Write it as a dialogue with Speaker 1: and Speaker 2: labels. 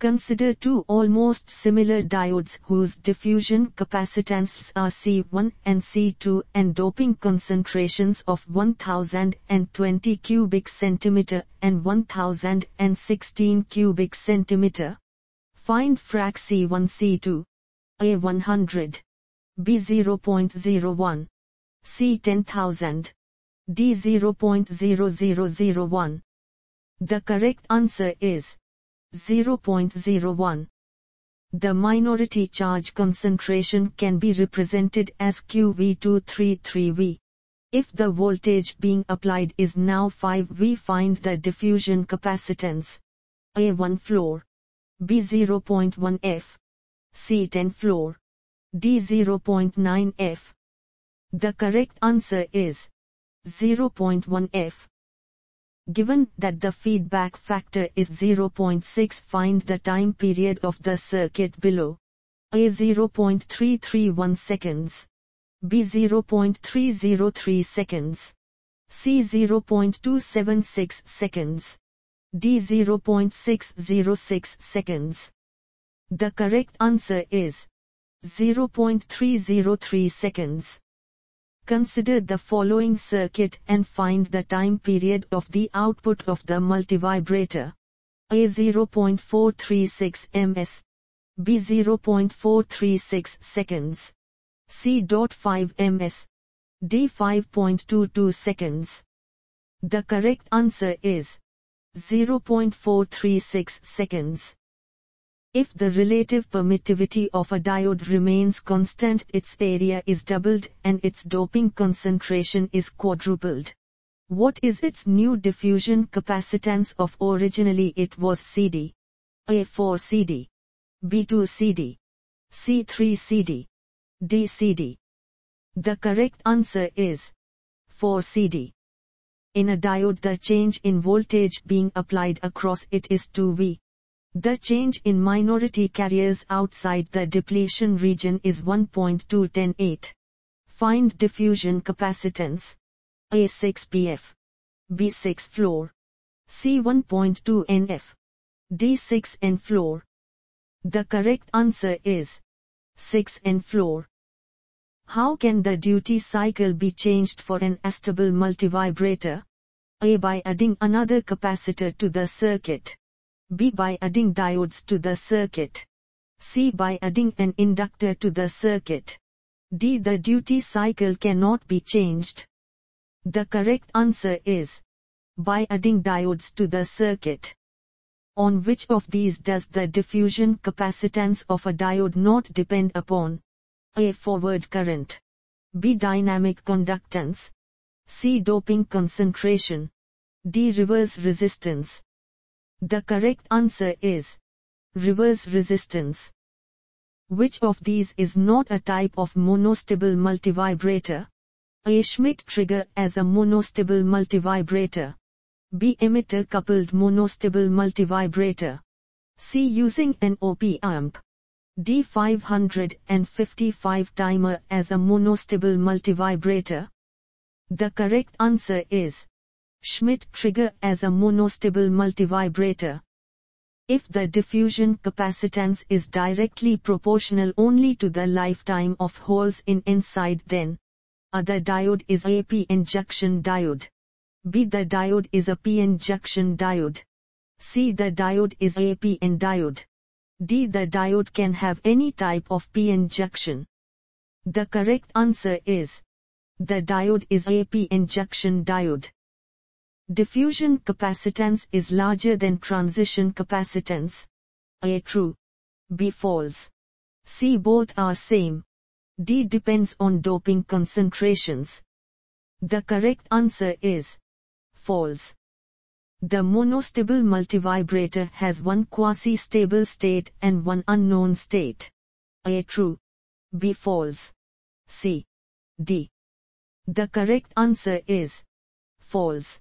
Speaker 1: Consider two almost similar diodes whose diffusion capacitances are C1 and C2 and doping concentrations of 1020 cubic centimeter and 1016 cubic centimeter. Find frac C1 C2. A 100. B 0.01. C 10,000. D 0.0001. The correct answer is 0.01. The minority charge concentration can be represented as QV233V. If the voltage being applied is now 5 we find the diffusion capacitance. A1 floor. B 0.1 F. C10 floor. D 0.9 F. The correct answer is 0.1 F. Given that the feedback factor is 0.6 find the time period of the circuit below. A 0.331 seconds. B 0.303 seconds. C 0.276 seconds. D 0.606 seconds. The correct answer is 0.303 seconds. Consider the following circuit and find the time period of the output of the multivibrator. A 0.436 ms. B 0.436 seconds. C. 5 ms. D 5.22 seconds. The correct answer is 0.436 seconds. If the relative permittivity of a diode remains constant its area is doubled and its doping concentration is quadrupled. What is its new diffusion capacitance of originally it was CD? A4 CD. B2 CD. C3 CD. D CD. The correct answer is 4 CD. In a diode the change in voltage being applied across it is 2V. The change in minority carriers outside the depletion region is 1.218. Find diffusion capacitance. A6 PF. B6 floor. C1.2 NF. D6 N floor. The correct answer is 6 N floor. How can the duty cycle be changed for an astable multivibrator? A. By adding another capacitor to the circuit. B. By adding diodes to the circuit. C. By adding an inductor to the circuit. D. The duty cycle cannot be changed. The correct answer is by adding diodes to the circuit. On which of these does the diffusion capacitance of a diode not depend upon? A. Forward current. B. Dynamic conductance. C. Doping concentration. D. Reverse resistance. The correct answer is reverse resistance. Which of these is not a type of monostable multivibrator? A Schmitt trigger as a monostable multivibrator. B emitter coupled monostable multivibrator. C using an op amp. D 555 timer as a monostable multivibrator. The correct answer is Schmitt trigger as a monostable multivibrator. If the diffusion capacitance is directly proportional only to the lifetime of holes in N side then, other diode is a P injection diode. B. The diode is a P injection diode. C. The diode is a P p-n diode. D. The diode can have any type of P injection. The correct answer is the diode is a P injection diode. Diffusion capacitance is larger than transition capacitance. A true. B false. C both are same. D depends on doping concentrations. The correct answer is false. The monostable multivibrator has one quasi-stable state and one unknown state. A true. B false. C. D. The correct answer is false.